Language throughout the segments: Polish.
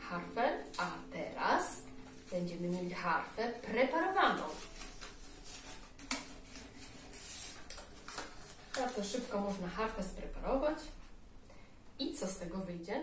harfę, a teraz będziemy mieli harfę preparowaną. Bardzo szybko można harfę spreparować. I co z tego wyjdzie?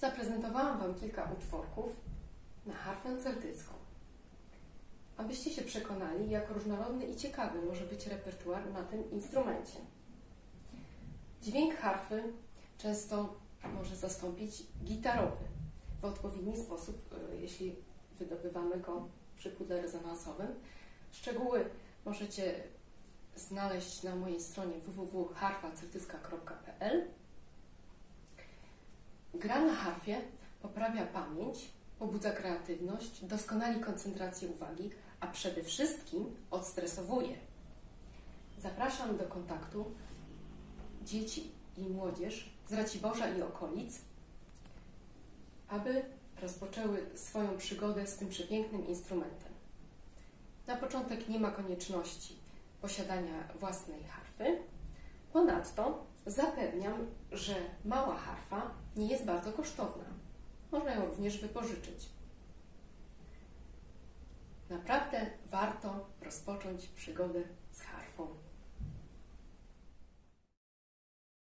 Zaprezentowałam Wam kilka utworków na harfę celtycką. Abyście się przekonali, jak różnorodny i ciekawy może być repertuar na tym instrumencie. Dźwięk harfy często może zastąpić gitarowy w odpowiedni sposób, y, jeśli wydobywamy go przy pudle rezonansowym. Szczegóły możecie znaleźć na mojej stronie www.harfaceltycka.pl Gra na harfie poprawia pamięć, pobudza kreatywność, doskonali koncentrację uwagi, a przede wszystkim odstresowuje. Zapraszam do kontaktu dzieci i młodzież z Raciborza i okolic, aby rozpoczęły swoją przygodę z tym przepięknym instrumentem. Na początek nie ma konieczności posiadania własnej harfy. Ponadto zapewniam, że mała harfa nie jest bardzo kosztowna. Można ją również wypożyczyć. Naprawdę warto rozpocząć przygodę z harfą.